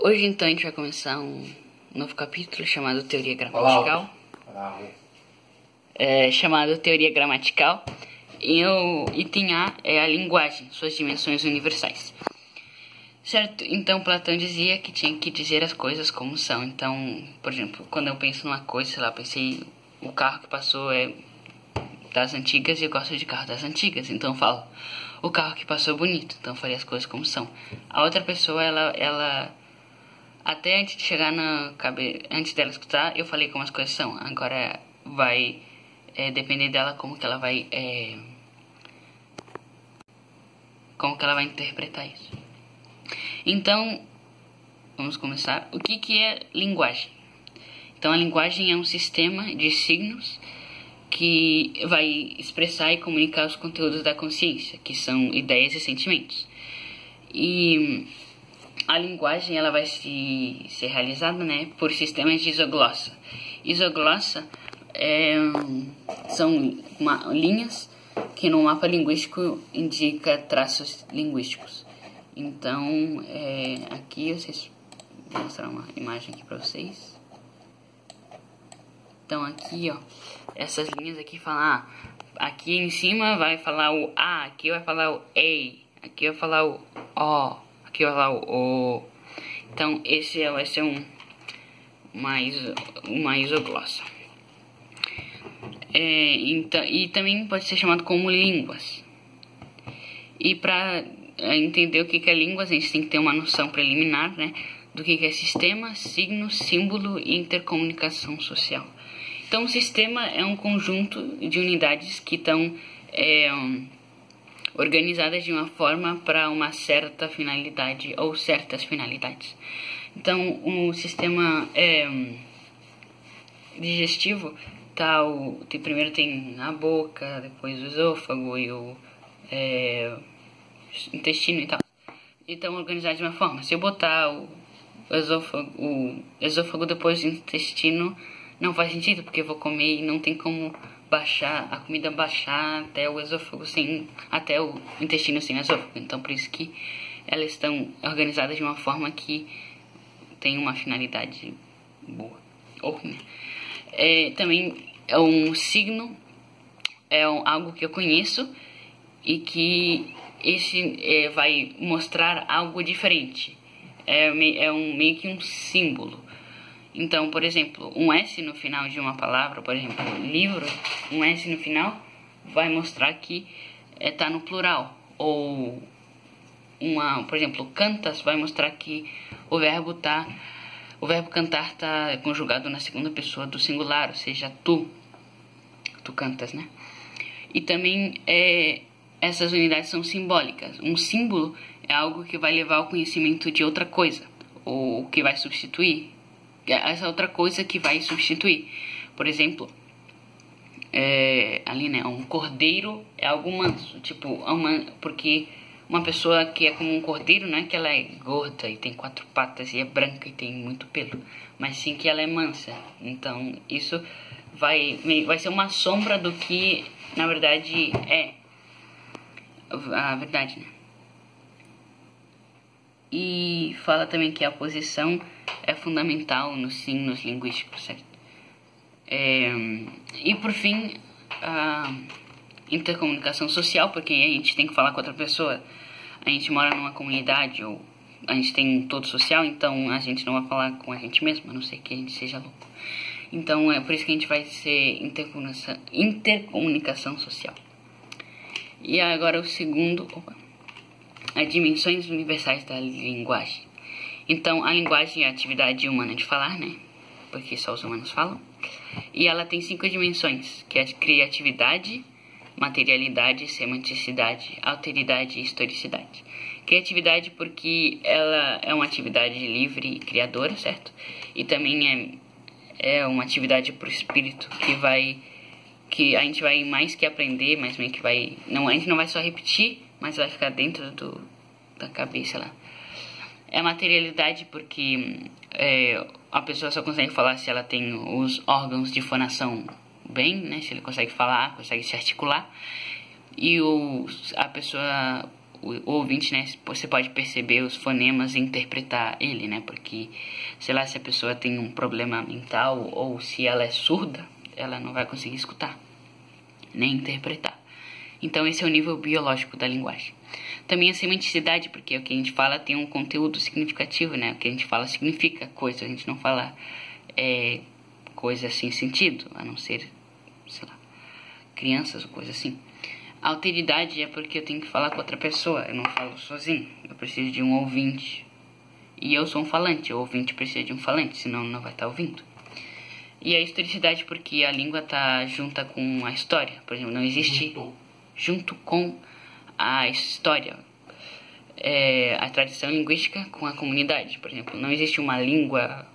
Hoje então a gente vai começar um novo capítulo chamado Teoria Gramatical. É, chamado Teoria Gramatical. E o item A é a linguagem, suas dimensões universais. Certo? Então Platão dizia que tinha que dizer as coisas como são. Então, por exemplo, quando eu penso numa coisa, sei lá, pensei o carro que passou é das antigas e eu gosto de carro das antigas. Então eu falo, o carro que passou é bonito. Então eu falei as coisas como são. A outra pessoa, ela, ela até antes de chegar na cabeça, antes dela escutar, eu falei como as coisas são. Agora vai é, depender dela como que ela vai é, como que ela vai interpretar isso. Então, vamos começar. O que que é linguagem? Então, a linguagem é um sistema de signos que vai expressar e comunicar os conteúdos da consciência, que são ideias e sentimentos. E a linguagem ela vai se, ser realizada né, por sistemas de isoglossa. Isoglossa é, são uma, linhas que no mapa linguístico indica traços linguísticos. Então, é, aqui vocês vou mostrar uma imagem aqui para vocês. Então aqui, ó, essas linhas aqui falam, ah, aqui em cima vai falar o A, aqui vai falar o E, aqui vai falar o O ó lá o, então esse é, vai ser um uma, iso, uma isoglossa é, então, e também pode ser chamado como línguas. E para é, entender o que é línguas a gente tem que ter uma noção preliminar né do que é sistema, signo, símbolo e intercomunicação social. Então o sistema é um conjunto de unidades que estão é, organizadas de uma forma para uma certa finalidade ou certas finalidades. Então, o sistema é, digestivo tá o, tem, primeiro tem a boca, depois o esôfago e o é, intestino e tal. Então, organizado de uma forma. Se eu botar o esôfago, o esôfago depois do intestino, não faz sentido, porque eu vou comer e não tem como baixar, a comida baixar até o esôfago sem, até o intestino sem esôfago. Então por isso que elas estão organizadas de uma forma que tem uma finalidade boa ou ruim. É, também é um signo, é um, algo que eu conheço e que esse é, vai mostrar algo diferente. É, é um, meio que um símbolo. Então, por exemplo, um S no final de uma palavra, por exemplo, livro, um S no final vai mostrar que está é, no plural. Ou, uma, por exemplo, cantas vai mostrar que o verbo tá, o verbo cantar está conjugado na segunda pessoa do singular, ou seja, tu, tu cantas, né? E também é, essas unidades são simbólicas. Um símbolo é algo que vai levar ao conhecimento de outra coisa, ou que vai substituir essa outra coisa que vai substituir. Por exemplo, é, ali, né, um cordeiro é algo manso, tipo, uma, porque uma pessoa que é como um cordeiro, não é que ela é gorda e tem quatro patas e é branca e tem muito pelo, mas sim que ela é mansa. Então, isso vai, vai ser uma sombra do que, na verdade, é a verdade, né? E fala também que a posição é fundamental nos signos linguísticos, certo? É, e por fim, a intercomunicação social, porque a gente tem que falar com outra pessoa. A gente mora numa comunidade ou a gente tem um todo social, então a gente não vai falar com a gente mesmo, a não ser que a gente seja louco. Então é por isso que a gente vai ser intercomunicação, intercomunicação social. E agora o segundo, opa, as dimensões universais da linguagem. Então, a linguagem é a atividade humana de falar, né? Porque só os humanos falam. E ela tem cinco dimensões, que é criatividade, materialidade, semanticidade, alteridade e historicidade. Criatividade porque ela é uma atividade livre e criadora, certo? E também é, é uma atividade para o espírito que vai que a gente vai mais que aprender, mas meio que vai não a gente não vai só repetir, mas vai ficar dentro do da cabeça lá. É materialidade porque é, a pessoa só consegue falar se ela tem os órgãos de fonação bem, né? Se ele consegue falar, consegue se articular. E o, a pessoa, o, o ouvinte, né, você pode perceber os fonemas e interpretar ele, né? Porque, sei lá, se a pessoa tem um problema mental ou se ela é surda, ela não vai conseguir escutar, nem interpretar. Então esse é o nível biológico da linguagem. Também a semanticidade, porque o que a gente fala tem um conteúdo significativo, né? O que a gente fala significa coisa, a gente não fala é, coisa sem sentido, a não ser, sei lá, crianças ou coisa assim. A alteridade é porque eu tenho que falar com outra pessoa, eu não falo sozinho, eu preciso de um ouvinte. E eu sou um falante, o ouvinte precisa de um falante, senão não vai estar ouvindo. E a historicidade porque a língua está junta com a história, por exemplo, não existe junto, junto com a história, é, a tradição linguística com a comunidade, por exemplo, não existe uma língua